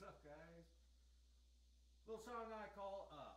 What's up, guys? Little song I call uh,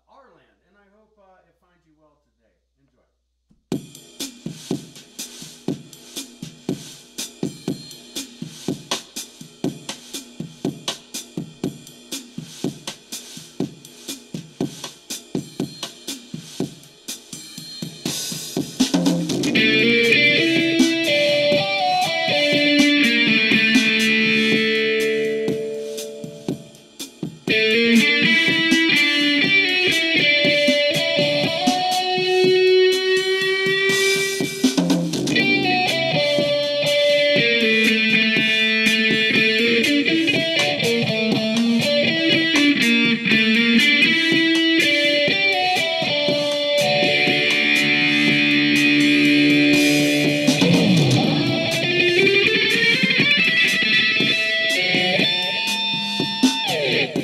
Three.